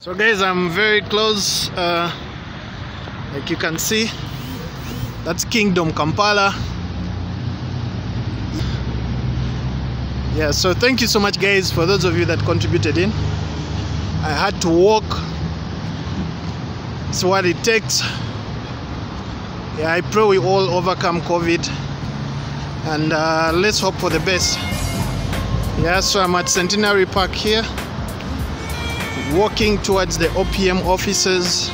So guys, I'm very close. Uh, like you can see, that's Kingdom Kampala. Yeah, so thank you so much guys for those of you that contributed in. I had to walk. It's what it takes. Yeah, I pray we all overcome COVID and uh, let's hope for the best. Yeah, so I'm at Centenary Park here, walking towards the OPM offices,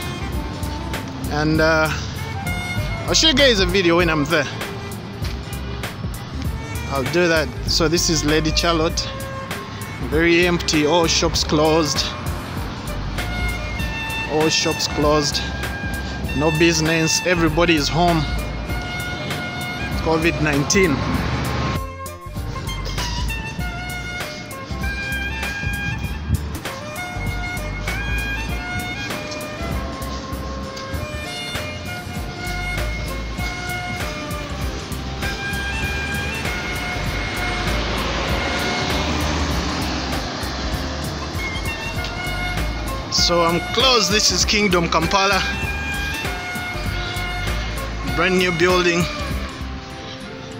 and uh, I'll show you guys a video when I'm there. I'll do that. So this is Lady Charlotte, very empty, all shops closed, all shops closed, no business, everybody is home. COVID-19. So I'm close. This is Kingdom Kampala. Brand new building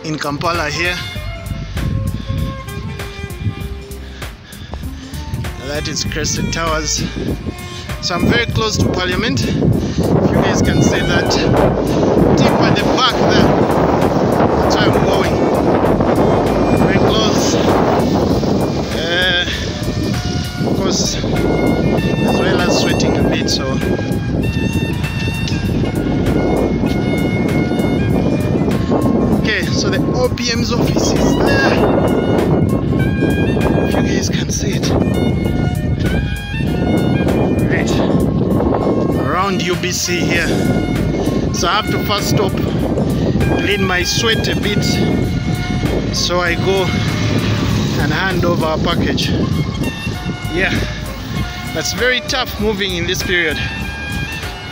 in Kampala here. That is Crested Towers. So I'm very close to Parliament. If you guys can see that deep at the back there. Okay, so the OPM's office is there. If you guys can see it. Right. Around UBC here. So I have to first stop, clean my sweat a bit. So I go and hand over a package. Yeah, that's very tough moving in this period.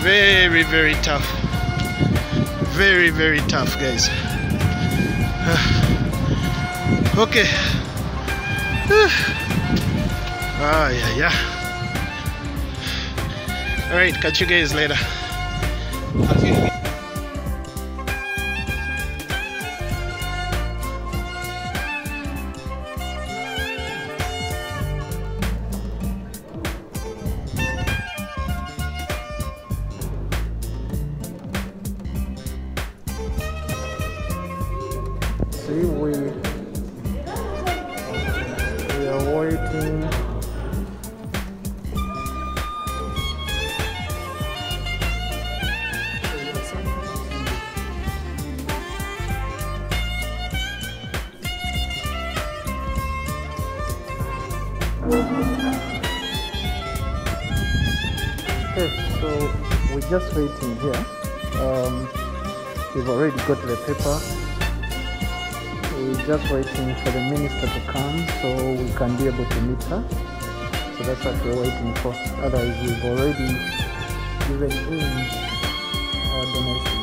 Very, very tough. Very, very tough, guys. Okay. ah, yeah, yeah. All right, catch you guys later. See, we we are waiting. Okay, so we're just waiting here. Um, we've already got the paper we're just waiting for the minister to come so we can be able to meet her. So that's what we're waiting for. Otherwise, we've already given in our donation.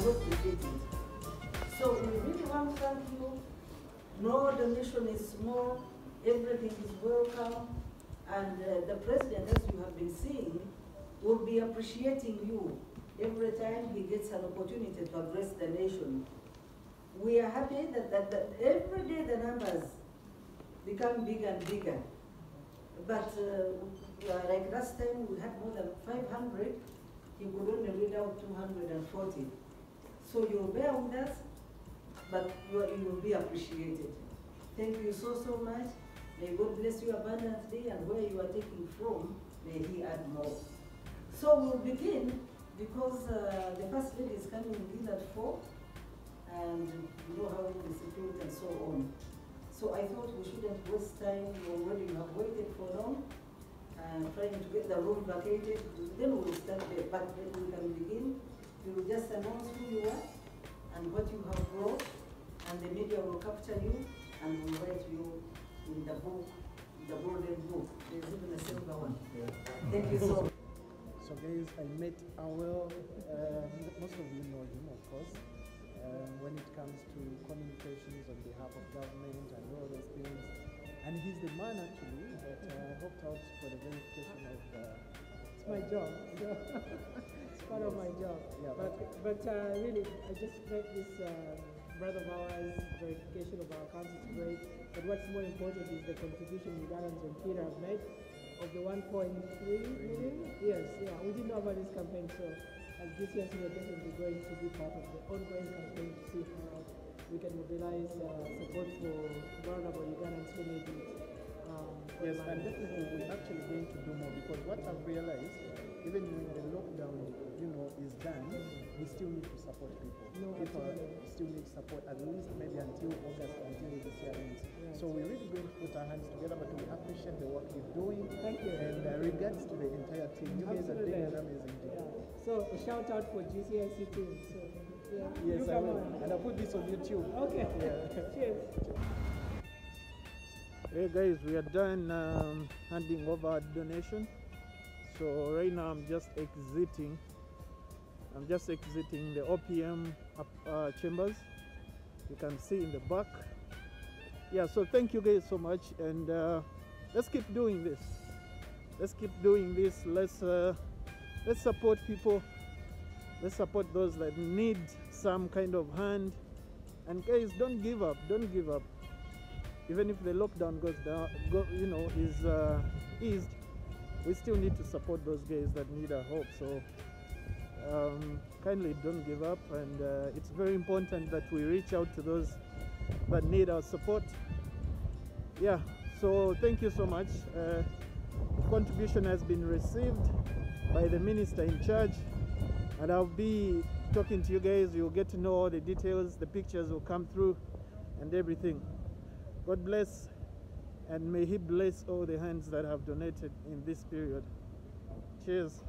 Cannot. So we really want to thank you. No donation is small, everything is welcome, and uh, the president, as you have been seeing, will be appreciating you every time he gets an opportunity to address the nation. We are happy that, that, that every day the numbers become bigger and bigger. But uh, like last time, we had more than 500 he could only read out 240. So you'll bear with us, but you, will be appreciated. Thank you so, so much. May God bless you abundantly, and where you are taking from, may He add more. So we'll begin, because uh, the first lady is coming in at 4, and you know how we distribute and so on. So I thought we shouldn't waste time, we already have waited for long, and trying to get the room vacated, then we'll start. day. But then we can you will just announce who you are and what you have brought, and the media will capture you and will write you in the book, the golden book. There's even a silver one. Thank you so much. So guys, I met Awel, uh, most of you know him of course, um, when it comes to communications on behalf of government and all those things. And he's the man actually that uh, helped out for the verification of uh, It's my job. So it's part of my job. Yeah, but but uh, really, I just met this um, brother of ours. Verification of our accounts is great. But what's more important is the contribution Ugandans on Twitter have made of the 1.3 million. Yes, yeah. We didn't know about this campaign, so as GCS, we are definitely going to be part of the ongoing campaign to see how we can mobilize uh, support for vulnerable Ugandans who need it. Yes, and definitely we're actually going to do more because what I've realized, even when the lockdown, you know, is done, we still need to support people. No, people still need support at least maybe until August, until this year ends. So we're really going to put our hands together, but we appreciate the work you're doing. Thank you. And uh, regards to the entire team, you guys are doing an amazing Yeah. job. So a shout out for GCIC team. So yeah. Yes, you I will. on. And I'll put this on YouTube. Okay. Yeah. Cheers. Hey guys, we are done um, handing over our donation. So right now I'm just exiting. I'm just exiting the OPM up, uh, chambers. You can see in the back. Yeah, so thank you guys so much, and uh, let's keep doing this. Let's keep doing this. Let's uh, let's support people. Let's support those that need some kind of hand. And guys, don't give up. Don't give up even if the lockdown goes down, go, you know, is uh, eased, we still need to support those guys that need our help. So um, kindly don't give up, and uh, it's very important that we reach out to those that need our support. Yeah. So thank you so much. Uh, contribution has been received by the minister in charge, and I'll be talking to you guys. You'll get to know all the details. The pictures will come through, and everything. God bless and may He bless all the hands that have donated in this period. Cheers.